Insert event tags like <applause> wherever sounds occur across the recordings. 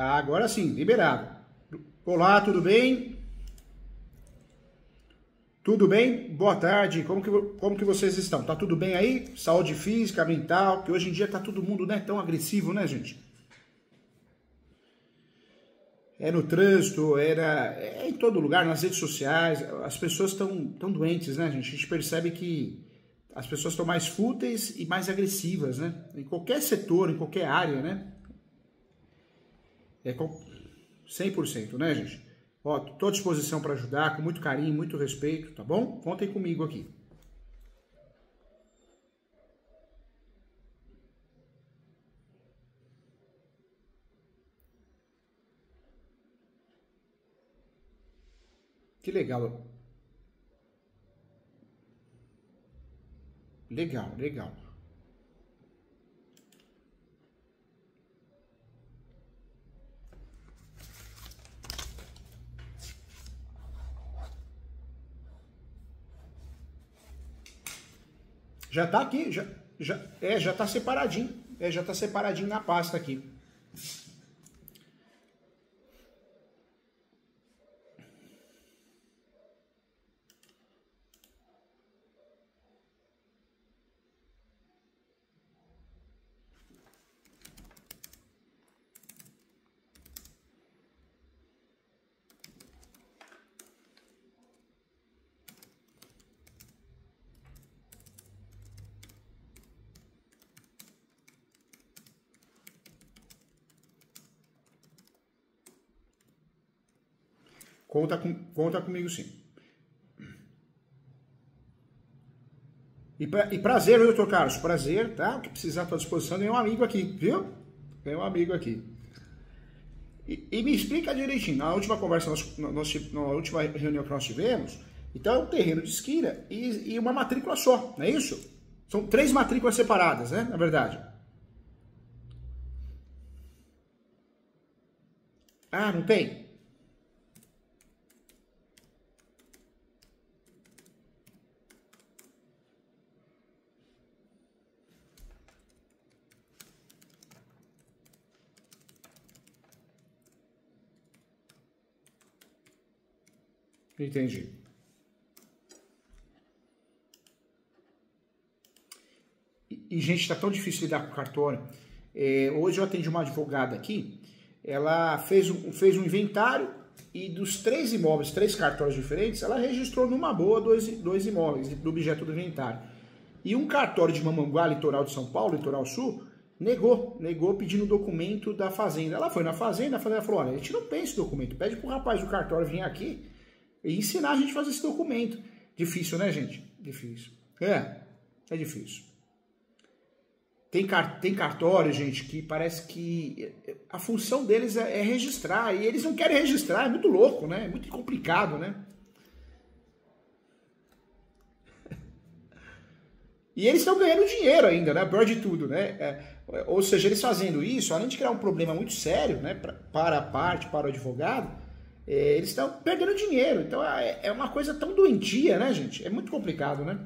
Ah, agora sim, liberado. Olá, tudo bem? Tudo bem? Boa tarde. Como que, como que vocês estão? Tá tudo bem aí? Saúde física, mental? Que hoje em dia tá todo mundo né, tão agressivo, né, gente? É no trânsito, era é em todo lugar, nas redes sociais. As pessoas estão tão doentes, né, gente? A gente percebe que as pessoas estão mais fúteis e mais agressivas, né? Em qualquer setor, em qualquer área, né? É 100%, né, gente? Ó, tô à disposição para ajudar, com muito carinho, muito respeito, tá bom? Contem comigo aqui. Que legal. Legal, legal. Já tá aqui, já, já, é, já tá separadinho. É, já tá separadinho na pasta aqui. Conta, com, conta comigo sim. E, pra, e prazer, doutor Carlos? Prazer, tá? O que precisar, estou à disposição. Tem um amigo aqui, viu? Tem um amigo aqui. E, e, me explica direitinho. Na última conversa, nós, nós, na última reunião que nós tivemos, então é um terreno de esquina e, e uma matrícula só, não é isso? São três matrículas separadas, né? Na verdade. Ah, não tem? Entendi. E, gente, está tão difícil lidar com cartório. É, hoje eu atendi uma advogada aqui, ela fez um, fez um inventário e dos três imóveis, três cartórios diferentes, ela registrou numa boa dois, dois imóveis do objeto do inventário. E um cartório de Mamanguá, litoral de São Paulo, litoral sul, negou, negou pedindo o documento da fazenda. Ela foi na fazenda, a fazenda falou, olha, a gente não tem esse documento, pede pro rapaz do cartório vir aqui e ensinar a gente a fazer esse documento. Difícil, né, gente? Difícil. É, é difícil. Tem, tem cartório, gente, que parece que a função deles é, é, registrar, e eles não querem registrar, é muito louco, né? É muito complicado, né? E eles estão ganhando dinheiro ainda, né? Pior de tudo, né? É, ou seja, eles fazendo isso, além de criar um problema muito sério, né? Pra, para a parte, para o advogado, eles estão perdendo dinheiro. Então é, é uma coisa tão doentia, né, gente? É muito complicado, né?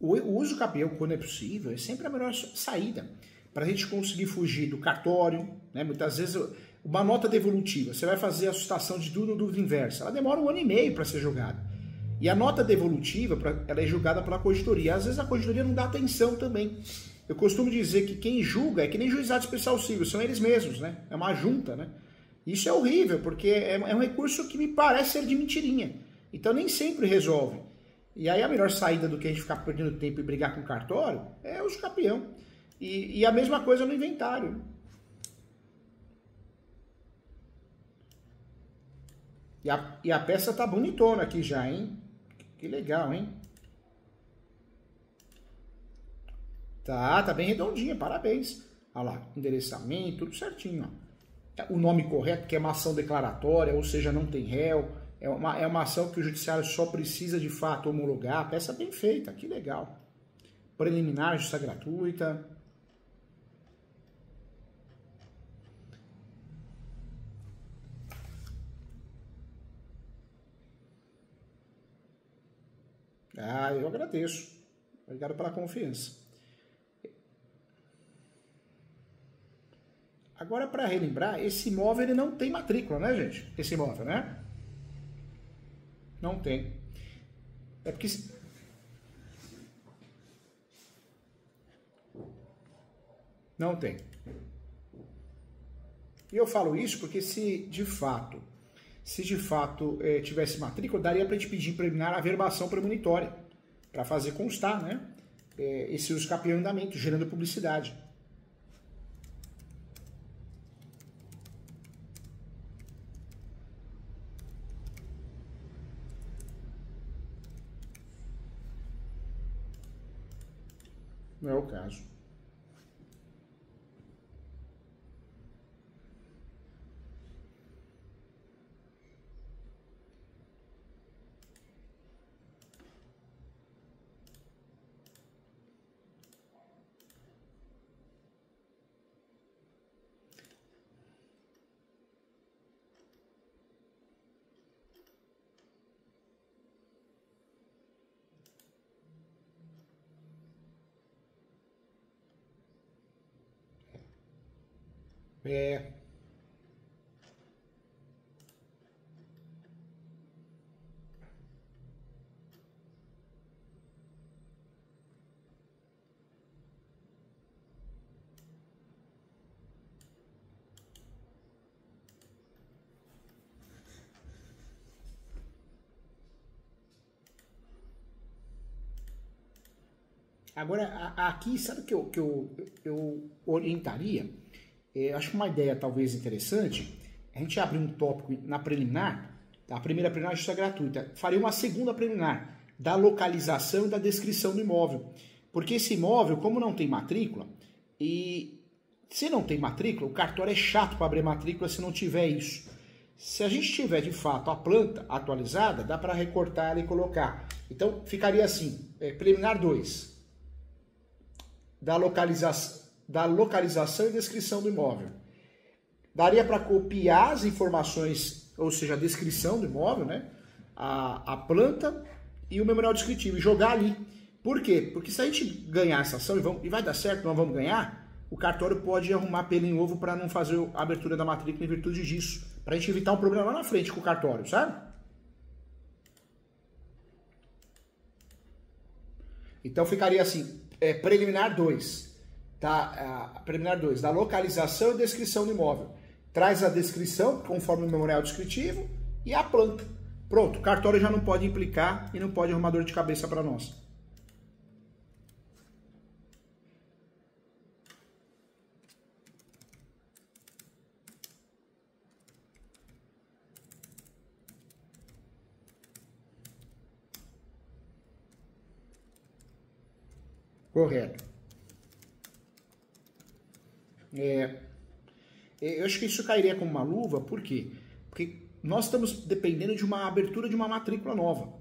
O, uso capião, quando é possível, é sempre a melhor saída para a gente conseguir fugir do cartório. Né? Muitas vezes, uma nota devolutiva, você vai fazer a sustação de dúvida ou dúvida inversa, ela demora um ano e meio para ser julgada. E a nota devolutiva, ela é julgada pela corregedoria. Às vezes a corregedoria não dá atenção também. Eu costumo dizer que quem julga é que nem juizado especial civil, são eles mesmos, né? É uma junta, né? Isso é horrível, porque é, é um recurso que me parece ser de mentirinha. Então nem sempre resolve. E aí a melhor saída do que a gente ficar perdendo tempo e brigar com o cartório é os campeão. E, e a mesma coisa no inventário. E a, e a peça tá bonitona aqui já, hein? Que legal, hein? Tá, tá bem redondinha, parabéns. Olha lá, endereçamento, tudo certinho. Ó. O nome correto, que é uma ação declaratória, ou seja, não tem réu. É uma, é uma ação que o judiciário só precisa de fato homologar. Peça bem feita, que legal. Preliminar, justiça gratuita. Ah, eu agradeço. Obrigado pela confiança. Agora, para relembrar, esse imóvel ele não tem matrícula, né, gente? Esse imóvel, né? Não tem. É porque. Não tem. E eu falo isso porque se de fato, se de fato é, tivesse matrícula, daria para a gente pedir preliminar a verbação premonitória, para fazer constar, né? É, esse uso campeão em andamento, gerando publicidade. Não é o caso. É. Agora, aqui, sabe o que eu, que eu, eu orientaria? É, acho que uma ideia talvez interessante, a gente abrir um tópico na preliminar, a primeira preliminar é gratuita, faria uma segunda preliminar, da localização e da descrição do imóvel. Porque esse imóvel, como não tem matrícula, e se não tem matrícula, o cartório é chato para abrir matrícula se não tiver isso. Se a gente tiver de fato a planta atualizada, dá para recortar e colocar. Então ficaria assim: é, preliminar 2, da localização da localização e descrição do imóvel. Daria para copiar as informações, ou seja, a descrição do imóvel, né? a, a planta e o memorial descritivo e jogar ali. Por quê? Porque se a gente ganhar essa ação e, vamos, e vai dar certo, nós vamos ganhar, o cartório pode arrumar pelo em ovo para não fazer a abertura da matrícula em virtude disso. Para a gente evitar um problema lá na frente com o cartório, sabe? Então ficaria assim, é, preliminar 2 tá, a preliminar 2, da localização e descrição do imóvel. Traz a descrição, conforme o memorial descritivo, e a planta. Pronto, o cartório já não pode implicar e não pode arrumar dor de cabeça para nós. Correto. É, eu acho que isso cairia como uma luva, por quê? Porque nós estamos dependendo de uma abertura de uma matrícula nova.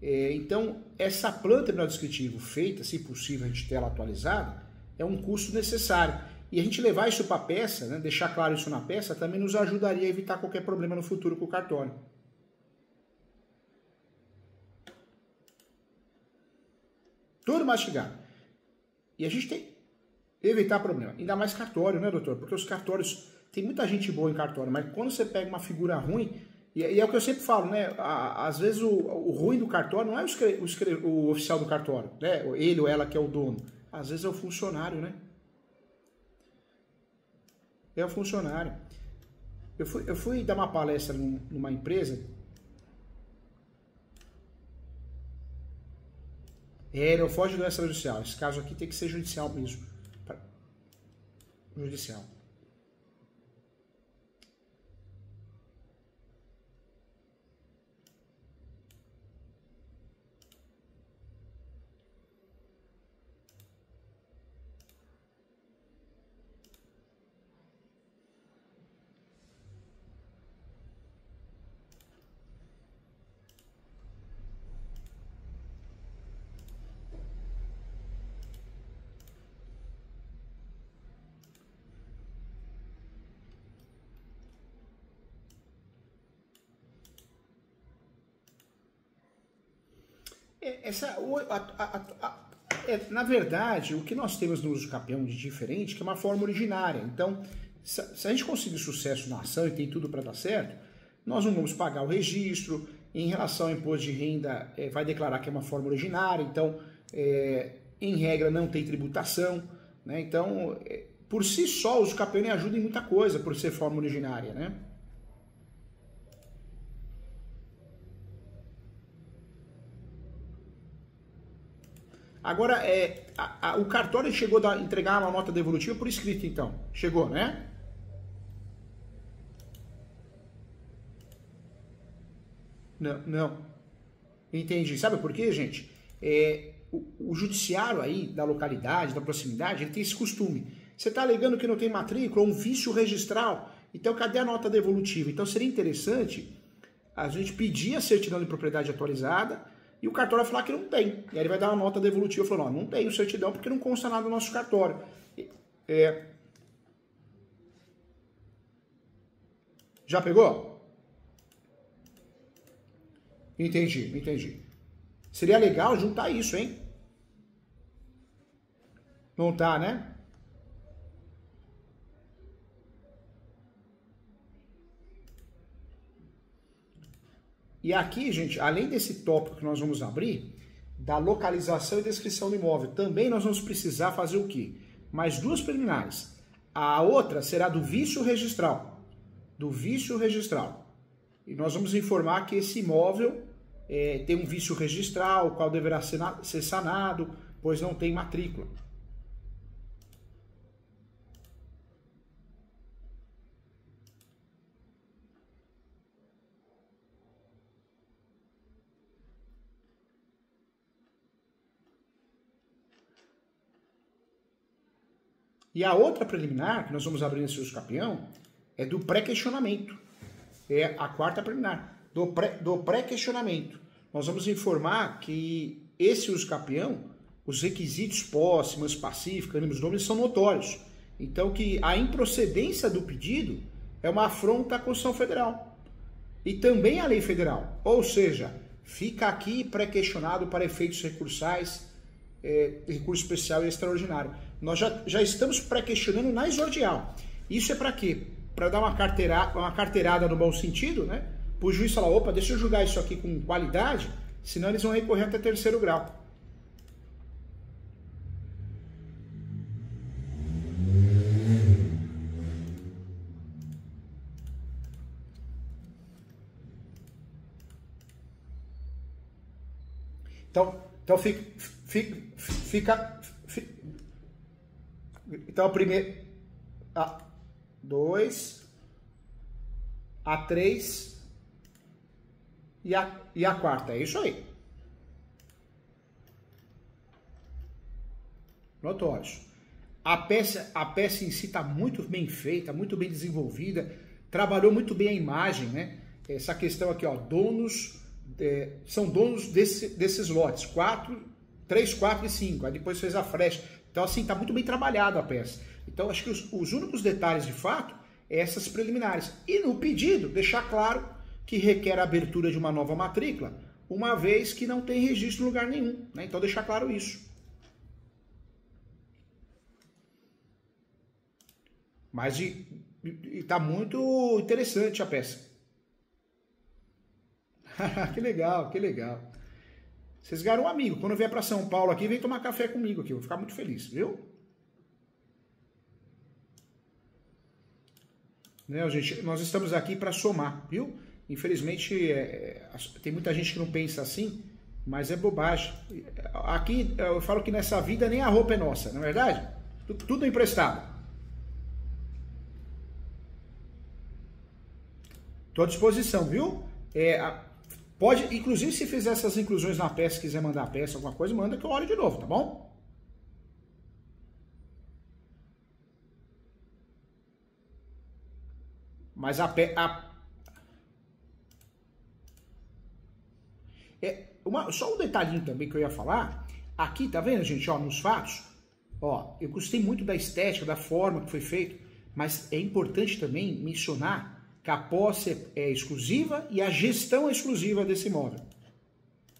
É, então, essa planta de descritivo feita, se possível a gente ter ela atualizada, é um custo necessário. E a gente levar isso para a peça, né, deixar claro isso na peça, também nos ajudaria a evitar qualquer problema no futuro com o cartório. Tudo mastigado. E a gente tem, evitar problema. Ainda mais cartório, né, doutor? Porque os cartórios, tem muita gente boa em cartório, mas quando você pega uma figura ruim, e, e é o que eu sempre falo, né? às vezes o, o, ruim do cartório não é o, escre, o, escre, o, oficial do cartório, né? Ele ou ela que é o dono. Às vezes é o funcionário, né? É o funcionário. Eu fui, eu fui dar uma palestra numa empresa É, não foge do extrajudicial. Esse caso aqui tem que ser judicial mesmo. Judicial. É, essa, a, a, a, é, na verdade, o que nós temos no uso capião de diferente que é uma forma originária. Então, se, se a gente conseguir sucesso na ação e tem tudo para dar certo, nós não vamos pagar o registro. Em relação ao imposto de renda, é, vai declarar que é uma forma originária, então, é, em regra, não tem tributação. Né? Então, é, por si só, o uso capião ajuda em muita coisa por ser forma originária. Né? Agora, é, a, a, o cartório chegou a entregar uma nota devolutiva por escrito, então. Chegou, né? Não, não. Entendi. Sabe por quê, gente? É, o, o, judiciário aí, da localidade, da proximidade, ele tem esse costume. Você está alegando que não tem matrícula, um vício registral. Então, cadê a nota devolutiva? Então, seria interessante a gente pedir a certidão de propriedade atualizada e o cartório vai falar que não tem. E aí ele vai dar uma nota devolutiva falando, não, não tenho certidão porque não consta nada no nosso cartório. É... Já pegou? Entendi, entendi. Seria legal juntar isso, hein? Não tá, né? E aqui, gente, além desse tópico que nós vamos abrir, da localização e descrição do imóvel, também nós vamos precisar fazer o quê? Mais duas preliminares. A outra será do vício registral. Do vício registral. E nós vamos informar que esse imóvel é, tem um vício registral, o qual deverá ser, ser sanado, pois não tem matrícula. E a outra preliminar, que nós vamos abrir nesse uso campeão, é do pré-questionamento. É a quarta preliminar, do pré-questionamento. Pré nós vamos informar que esse uso campeão, os requisitos próximos, pacíficos, os nomes são notórios. Então que a improcedência do pedido é uma afronta à Constituição Federal e também à lei federal. Ou seja, fica aqui pré-questionado para efeitos recursais, é, recurso especial e extraordinário. Nós já, já estamos pré-questionando na exordial. Isso é para quê? Para dar uma, carteira, uma carteirada no bom sentido, né? Para o juiz falar, opa, deixa eu julgar isso aqui com qualidade, senão eles vão recorrer até terceiro grau. Então, então fica, fica, fica, fica então, a primeira. A 2. A 3. E a, e a quarta. É isso aí. Notórios. A peça, a peça em si está muito bem feita, muito bem desenvolvida, trabalhou muito bem a imagem, né? Essa questão aqui, ó, donos, é, são donos desse, desses lotes, 4, 3, 4 e 5. Aí depois fez a frecha. Então, assim, está muito bem trabalhado a peça. Então, acho que os, os únicos detalhes de fato é essas preliminares. E no pedido, deixar claro que requer a abertura de uma nova matrícula, uma vez que não tem registro em lugar nenhum. Né? Então, deixar claro isso. Mas está muito interessante a peça. <laughs> que legal, que legal. Vocês ganharam um amigo. Quando vier para São Paulo aqui, vem tomar café comigo aqui. Eu vou ficar muito feliz, viu? Né, gente, nós estamos aqui para somar, viu? Infelizmente, é, é tem muita gente que não pensa assim, Mas é bobagem. Aqui eu falo que nessa vida nem a roupa é nossa, não é verdade? Tudo é emprestado. Estou à disposição, viu? É, pode, inclusive, se fizer essas inclusões na peça, quiser mandar a peça, alguma coisa, manda que eu olho de novo, tá bom? Mas a, pe, a, É, uma, só um detalhinho também que eu ia falar. Aqui, tá vendo, gente, ó, nos fatos, ó, eu gostei muito da estética, da forma que foi feito, mas é importante também mencionar que a posse é exclusiva e a gestão é exclusiva desse imóvel.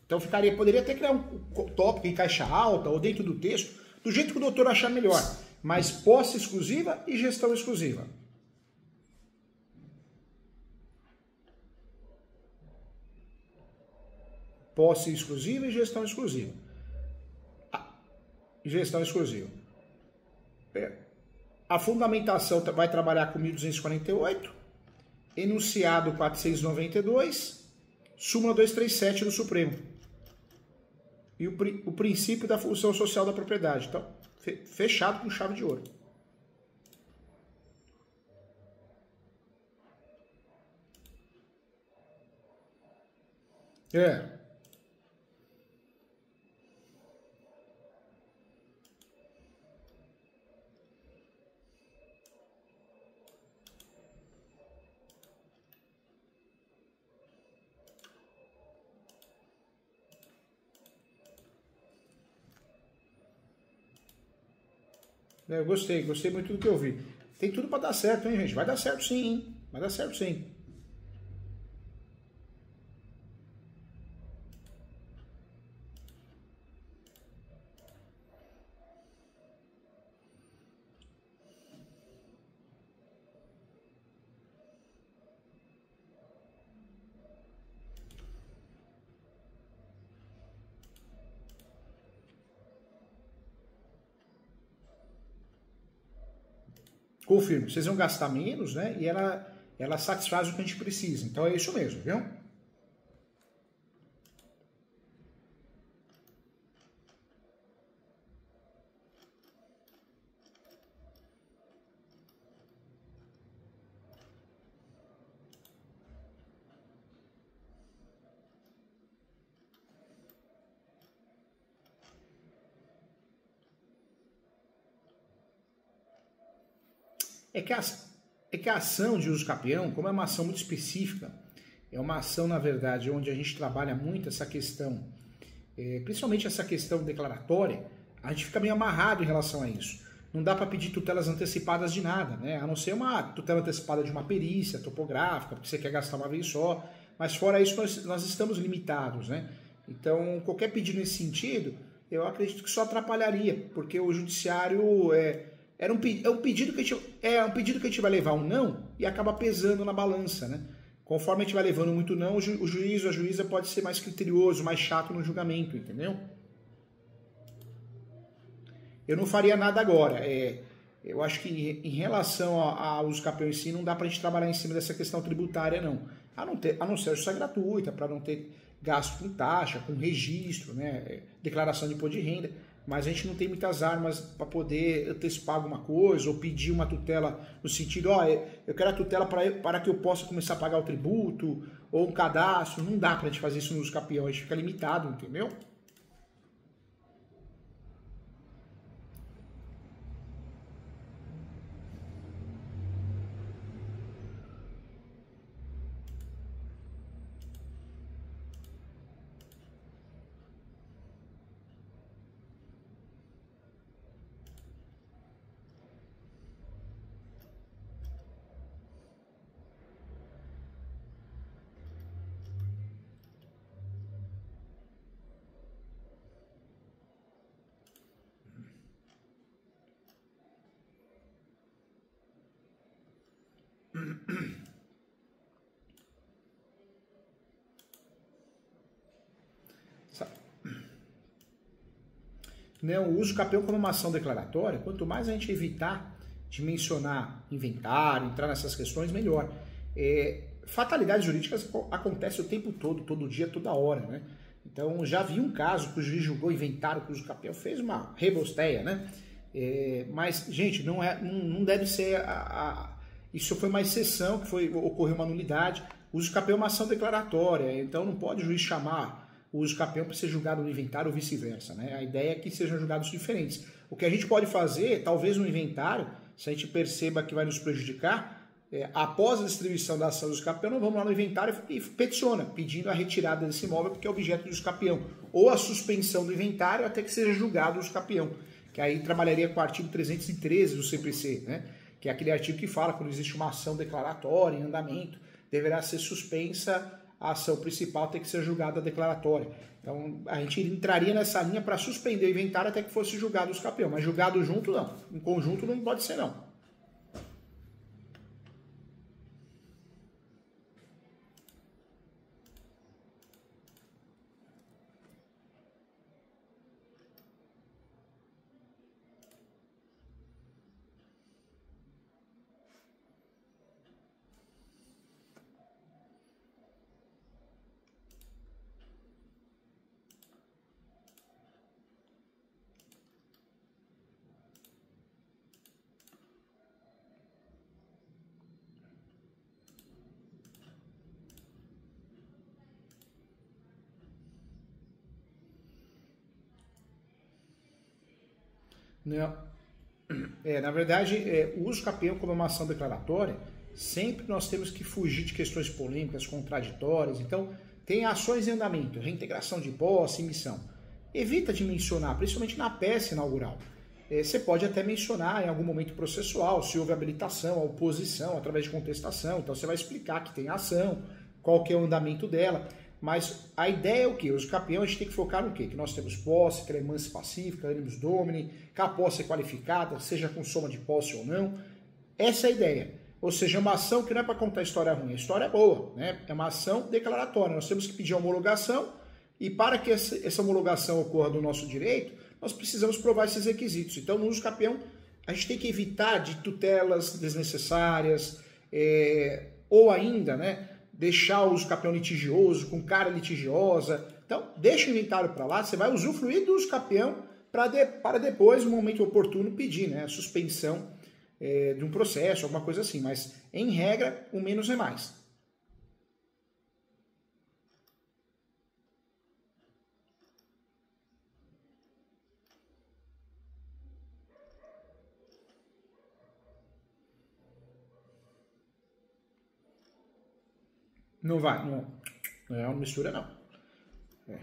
Então ficaria, poderia até criar um tópico em caixa alta ou dentro do texto, do jeito que o doutor achar melhor, mas posse exclusiva e gestão exclusiva. Posse exclusiva e gestão exclusiva. Gestão exclusiva. É. A fundamentação vai trabalhar com 1248, enunciado 492, súmula 237 do Supremo. E o, o princípio da função social da propriedade. Então, fechado com chave de ouro. É. Eu gostei, gostei muito do que eu vi. Tem tudo para dar certo, hein, gente? Vai dar certo sim, hein? Vai dar certo sim. Confirmo, vocês vão gastar menos, né? E ela, ela satisfaz o que a gente precisa. Então é isso mesmo, viu? É que, a, é que a ação de uso capião, como é uma ação muito específica, é uma ação, na verdade, onde a gente trabalha muito essa questão, é, principalmente essa questão declaratória, a gente fica meio amarrado em relação a isso. Não dá para pedir tutelas antecipadas de nada, né? A não ser uma tutela antecipada de uma perícia topográfica, porque você quer gastar uma vez só. Mas fora isso, nós, nós estamos limitados, né? Então, qualquer pedido nesse sentido, eu acredito que só atrapalharia, porque o judiciário é, era um, é um pedido que a gente, é um pedido que a gente vai levar um não e acaba pesando na balança, né? Conforme a gente vai levando muito não, o, ju, o juiz ou a juíza pode ser mais criterioso, mais chato no julgamento, entendeu? Eu não faria nada agora. É, eu acho que em relação ao uso campeão em si, não dá para a gente trabalhar em cima dessa questão tributária, não. A não, ter, a não ser justiça gratuita, para não ter gasto com taxa, com registro, né? declaração de imposto de renda mas a gente não tem muitas armas para poder antecipar alguma coisa ou pedir uma tutela no sentido, ó, oh, eu quero a tutela para, que eu possa começar a pagar o tributo ou um cadastro. Não dá para a gente fazer isso nos campeões, fica limitado, entendeu? Né, o uso capião como uma ação declaratória, quanto mais a gente evitar de mencionar inventário, entrar nessas questões, melhor. É, fatalidades jurídicas acontecem o tempo todo, todo dia, toda hora, né? Então já vi um caso que o juiz julgou inventário que o capião fez uma rebosteia, né? É, mas, gente, não, é, não, não deve ser a, Isso foi uma exceção, que foi, ocorreu uma nulidade. O uso capião é uma ação declaratória, então não pode o juiz chamar o uso capião para ser julgado no inventário ou vice-versa. Né? A ideia é que sejam julgados diferentes. O que a gente pode fazer, talvez no inventário, se a gente perceba que vai nos prejudicar, é, após a distribuição da ação do escapião, vamos lá no inventário e peticiona, pedindo a retirada desse imóvel porque é objeto do escapião, ou a suspensão do inventário até que seja julgado o escapião, que aí trabalharia com o artigo 313 do CPC, né? Que é aquele artigo que fala quando existe uma ação declaratória em andamento, deverá ser suspensa a ação principal, tem que ser julgada declaratória. Então a gente entraria nessa linha para suspender o inventário até que fosse julgado o escapião, mas julgado junto não, em conjunto não pode ser não. Não. É, na verdade, é, o uso capião como uma ação declaratória, sempre nós temos que fugir de questões polêmicas, contraditórias. Então, tem ações em andamento, reintegração de posse, emissão. Evita de mencionar, principalmente na peça inaugural. É, você pode até mencionar em algum momento processual se houve habilitação, oposição, através de contestação. Então, você vai explicar que tem ação, qual que é o andamento dela. Mas a ideia é o quê? Os campeões tem que focar no quê? Que nós temos posse, cremança pacífica, ânimos domini, que a posse é qualificada, seja com soma de posse ou não. Essa é a ideia. Ou seja, é uma ação que não é para contar história ruim, a história é boa, né? É uma ação declaratória. Nós temos que pedir homologação e para que essa homologação ocorra do nosso direito, nós precisamos provar esses requisitos. Então, no uso campeão, a gente tem que evitar de tutelas desnecessárias, é, ou ainda, né? Deixar o usucapião litigioso, com cara litigiosa. Então, deixa o inventário para lá, você vai usufruir do usucapião para de, para depois, no momento oportuno, pedir né, a suspensão é, de um processo, alguma coisa assim. Mas, em regra, o menos é mais. Não vai, não. Não é mistura, não. É.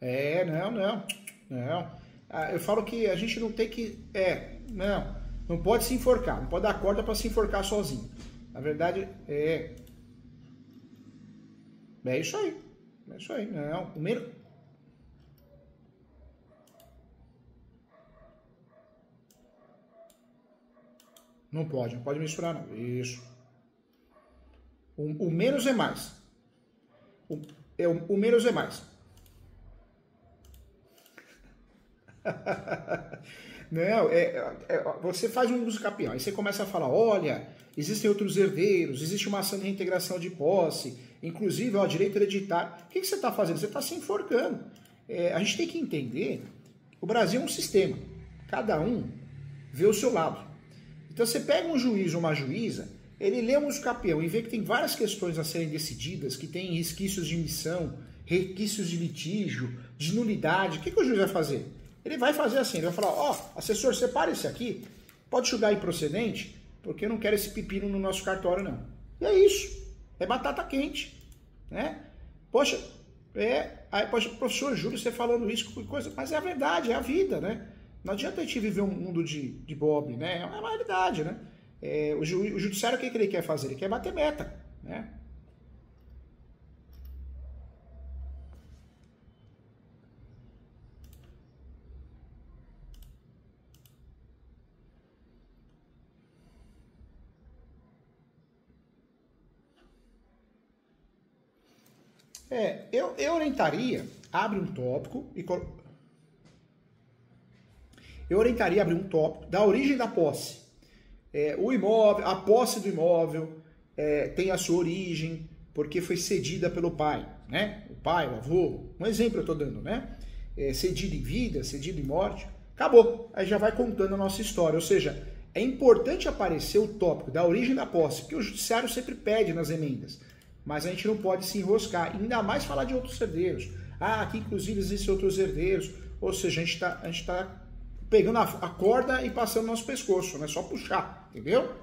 É, não, não. Não. Ah, eu falo que a gente não tem que. É, não. Não pode se enforcar. Não pode dar corda para se enforcar sozinho. Na verdade, é. É isso aí. É isso aí. Não. O Não pode, não pode misturar não. Isso. O, o menos é mais. O, é, o, o menos é mais. <laughs> Não, é, é, você faz um uso capião, aí você começa a falar, olha, existem outros herdeiros, existe uma ação de reintegração de posse, inclusive, ó, direito hereditário. O que, que você está fazendo? Você está se enforcando. É, a gente tem que entender, o Brasil é um sistema, cada um vê o seu lado. Então você pega um juiz ou uma juíza, ele lê um escapião e vê que tem várias questões a serem decididas, que tem resquícios de missão, resquícios de litígio, de nulidade. O que, que o juiz vai fazer? Ele vai fazer assim, ele vai falar, ó, oh, assessor, separa esse aqui, pode julgar improcedente, porque eu não quero esse pepino no nosso cartório, não. E é isso. É batata quente. Né? Poxa, é. Aí, poxa, professor Júlio, você falando isso, coisa, mas é a verdade, é a vida, né? Não adianta a gente viver um mundo de, de Bob, né? É uma realidade, né? É, o, o judiciário, o que, que ele quer fazer? Ele quer bater meta, né? É, eu, eu orientaria, abre um tópico e eu orientaria abrir um tópico da origem da posse. É, o imóvel, a posse do imóvel, é, tem a sua origem, porque foi cedida pelo pai, né? O pai, o avô, um exemplo eu estou dando, né? É, cedido em vida, cedido em morte, acabou. Aí já vai contando a nossa história. Ou seja, é importante aparecer o tópico da origem da posse, porque o judiciário sempre pede nas emendas. Mas a gente não pode se enroscar, ainda mais falar de outros herdeiros. Ah, aqui inclusive existem outros herdeiros. Ou seja, a gente está tá pegando a, a corda e passando no nosso pescoço, não é só puxar, entendeu?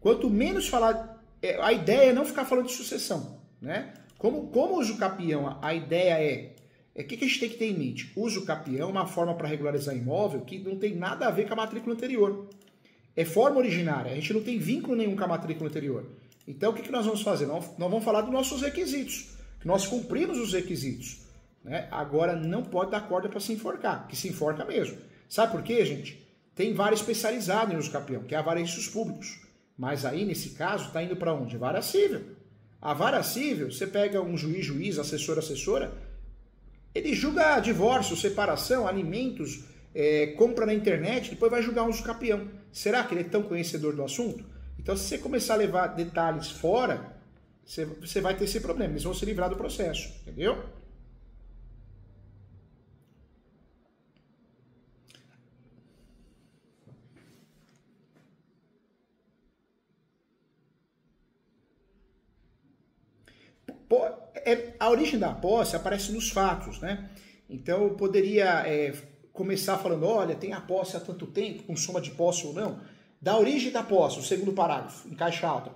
Quanto menos falar. É, a ideia é não ficar falando de sucessão. Né? Como, como uso capião, a ideia é. O é, que, que a gente tem que ter em mente? Uso capião é uma forma para regularizar imóvel que não tem nada a ver com a matrícula anterior. É forma originária, a gente não tem vínculo nenhum com a matrícula anterior. Então o que, que nós vamos fazer? Nós, nós vamos falar dos nossos requisitos, que nós cumprimos os requisitos. Né? Agora não pode dar corda para se enforcar, que se enforca mesmo. Sabe por quê, gente? Tem vara especializada em uso capião, que é a vara em públicos. Mas aí, nesse caso, está indo para onde? Vara civil. A vara civil, você pega um juiz, juiz, assessor, assessora, ele julga divórcio, separação, alimentos, é, compra na internet, depois vai julgar um uso capião. Será que ele é tão conhecedor do assunto? Então, se você começar a levar detalhes fora, você, você vai ter esse problema. Eles vão se livrar do processo, entendeu? É, a origem da posse aparece nos fatos, né? Então eu poderia é, começar falando, olha, tem a posse há tanto tempo, com soma de posse ou não. Da origem da posse, o segundo parágrafo, em caixa alta.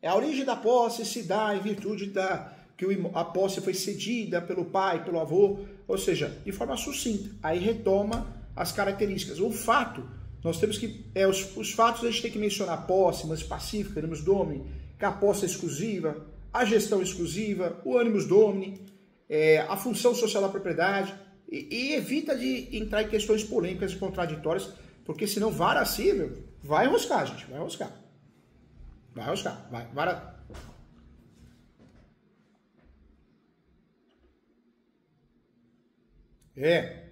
É a origem da posse se dá em virtude da que a posse foi cedida pelo pai, pelo avô, ou seja, de forma sucinta. Aí retoma as características. O fato, nós temos que. É, os, os fatos a gente tem que mencionar posse, mas pacífica, temos domínio, que a posse é exclusiva, a gestão exclusiva, o ânimos domini, é, a função social da propriedade, e, e, evita de entrar em questões polêmicas e contraditórias, porque senão vara civil vai enroscar, gente, vai enroscar. Vai enroscar, vai, vara... É,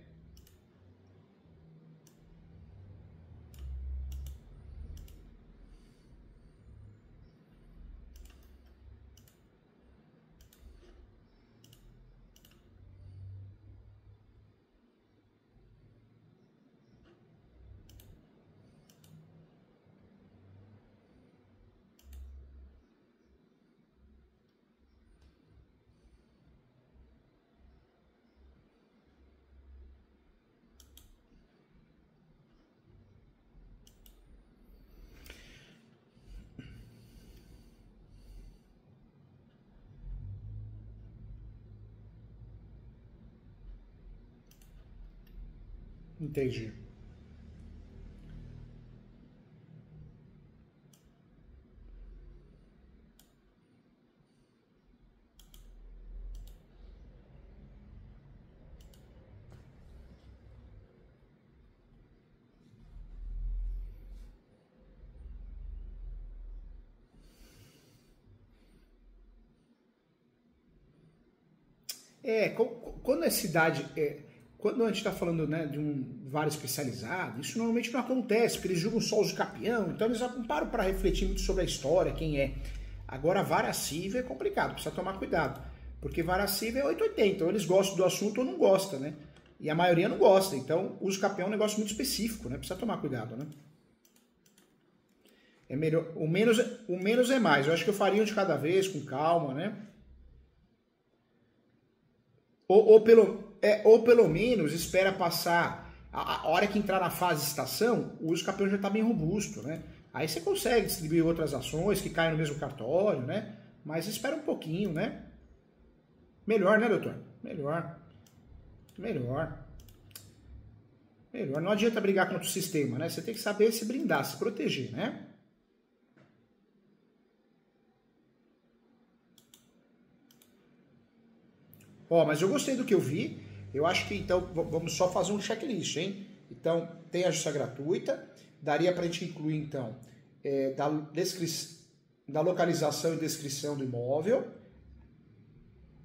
Entendi. É, quando a cidade é, quando a gente está falando né, de um VAR especializado, isso normalmente não acontece, porque eles julgam só os capião, então eles não param para refletir muito sobre a história, quem é. Agora, vara civil é complicado, precisa tomar cuidado, porque vara civil é 880, ou eles gostam do assunto ou não gostam, né? E a maioria não gosta, então uso capião é um negócio muito específico, né? Precisa tomar cuidado, né? É melhor, o menos, o menos é mais. Eu acho que eu faria um de cada vez, com calma, né? Ou, ou pelo, é, ou pelo menos espera passar, a, a, hora que entrar na fase estação, o uso campeão já está bem robusto, né? Aí você consegue distribuir outras ações que caem no mesmo cartório, né? Mas espera um pouquinho, né? Melhor, né, doutor? Melhor. Melhor. Melhor. Não adianta brigar contra o sistema, né? Você tem que saber se blindar, se proteger, né? Ó, mas eu gostei do que eu vi. Eu acho que então vamos só fazer um checklist, hein? Então, tem a justiça gratuita, daria para a gente incluir então é, da, da localização e descrição do imóvel.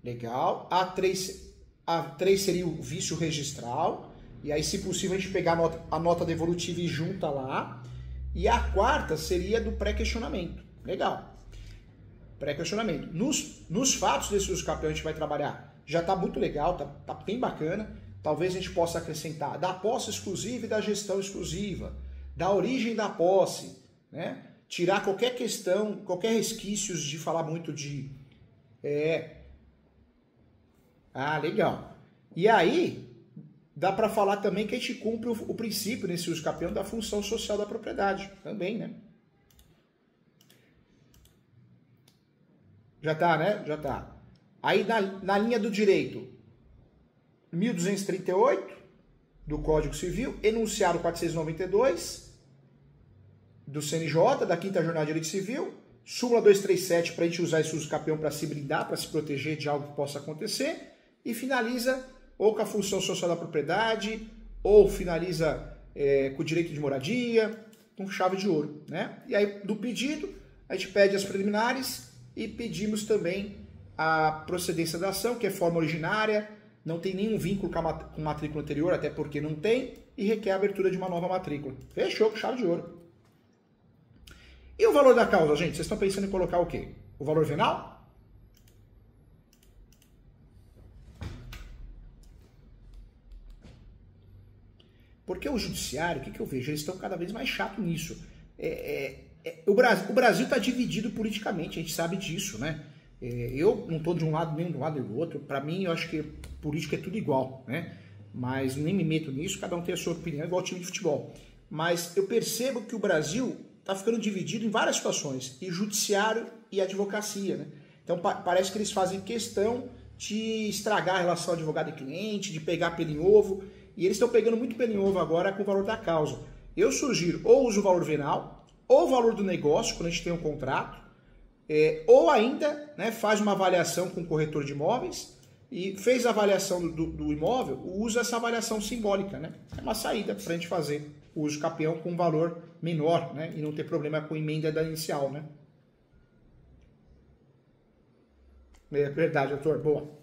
Legal. A3, A3 seria o vício registral. E aí, se possível, a gente pegar a nota, a nota devolutiva e junta lá. E a quarta seria do pré-questionamento. Legal. Pré-questionamento. Nos, nos fatos desse uso campeão a gente vai trabalhar. Já está muito legal, tá, tá bem bacana. Talvez a gente possa acrescentar da posse exclusiva e da gestão exclusiva, da origem da posse, né? Tirar qualquer questão, qualquer resquícios de falar muito de. É. Ah, legal. E aí, dá para falar também que a gente cumpre o, o princípio nesse uso campeão da função social da propriedade. Também, né? Já tá, né? Já tá. Aí na, na linha do direito, 1238 do Código Civil, enunciado 492 do CNJ, da Quinta Jornada de Direito Civil, súmula 237 para a gente usar esse uso campeão para se blindar, para se proteger de algo que possa acontecer, e finaliza ou com a função social da propriedade, ou finaliza é, com o direito de moradia, com chave de ouro. Né? E aí, do pedido, a gente pede as preliminares e pedimos também a procedência da ação, que é forma originária, não tem nenhum vínculo com a matrícula anterior, até porque não tem, e requer a abertura de uma nova matrícula. Fechou chave de ouro. E o valor da causa, gente? Vocês estão pensando em colocar o quê? O valor venal? Porque o judiciário, o que, que eu vejo? Eles estão cada vez mais chato nisso. É, é, é, o Brasil está dividido politicamente, a gente sabe disso, né? É, eu não estou de um lado nem do lado do outro. Para mim, eu acho que política é tudo igual, né? Mas nem me meto nisso, cada um tem a sua opinião, igual time de futebol. Mas eu percebo que o Brasil está ficando dividido em várias situações, e judiciário e advocacia, né? Então pa parece que eles fazem questão de estragar a relação advogado e cliente, de pegar pelo em ovo, e eles estão pegando muito pelo em ovo agora com o valor da causa. Eu sugiro ou use o valor venal, ou o valor do negócio, quando a gente tem um contrato, é, ou ainda né, faz uma avaliação com o corretor de imóveis e fez a avaliação do, do imóvel, usa essa avaliação simbólica. Né? É uma saída para a gente fazer o uso capião com valor menor né? e não ter problema com emenda da inicial. Né? É verdade, doutor. Boa.